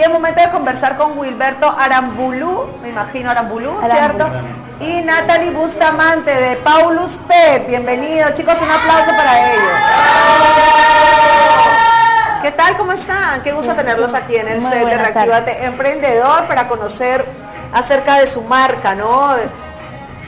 es momento de conversar con Wilberto Arambulú, me imagino Arambulú, ¿cierto? Y Natalie Bustamante de Paulus Pet. Bienvenidos, chicos, un aplauso para ellos. ¿Qué tal? ¿Cómo están? Qué gusto tenerlos aquí en el set de Reactivate Emprendedor para conocer acerca de su marca, ¿no?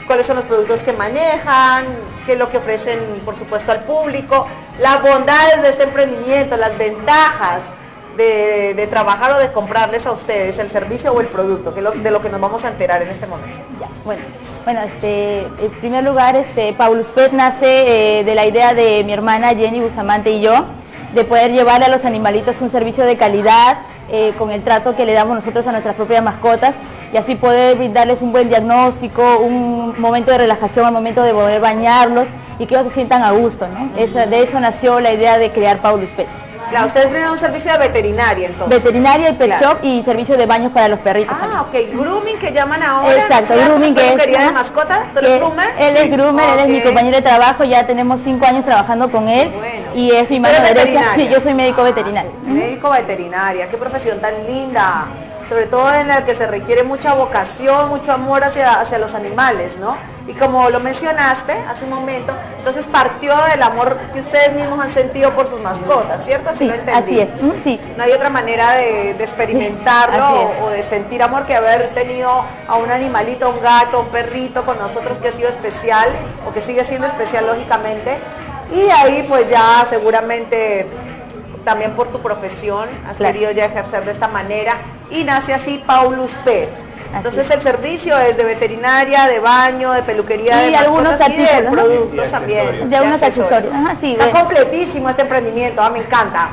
Cuáles son los productos que manejan, qué es lo que ofrecen, por supuesto, al público, las bondades de este emprendimiento, las ventajas de, trabajar o de comprarles a ustedes el servicio o el producto, que es de lo que nos vamos a enterar en este momento. Bueno. Bueno, este, en primer lugar, este, Paulus Pet nace eh, de la idea de mi hermana Jenny Bustamante y yo, de poder llevarle a los animalitos un servicio de calidad eh, con el trato que le damos nosotros a nuestras propias mascotas y así poder brindarles un buen diagnóstico, un momento de relajación al momento de poder bañarlos y que ellos se sientan a gusto. de eso nació la idea de crear Paulus Pet. Claro, ustedes tienen un servicio de veterinaria entonces. Veterinaria y pet shop y servicio de baños para los perritos. Ah, ok. Grooming que llaman ahora. Exacto, grooming que es. de mascota? ¿Tú eres groomer? Él es groomer, él es mi compañero de trabajo, ya tenemos cinco años trabajando con él. Y es mi mano derecha. Sí, yo soy médico veterinario. Médico veterinaria, qué profesión tan linda sobre todo en la que se requiere mucha vocación, mucho amor hacia, hacia los animales, ¿no? Y como lo mencionaste hace un momento, entonces partió del amor que ustedes mismos han sentido por sus mascotas, ¿cierto? Así sí, lo entendí. Así es, mm, sí. No hay otra manera de, experimentarlo o, de sentir amor que haber tenido a un animalito, un gato, un perrito con nosotros que ha sido especial o que sigue siendo especial lógicamente. Y de ahí pues ya seguramente también por tu profesión has querido ya ejercer de esta manera y nace así Paulus Pet. Entonces el servicio es de veterinaria, de baño, de peluquería, y de algunos artículos, y de productos también. De algunos accesorios. Está completísimo este emprendimiento, ah, me encanta.